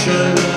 ocean.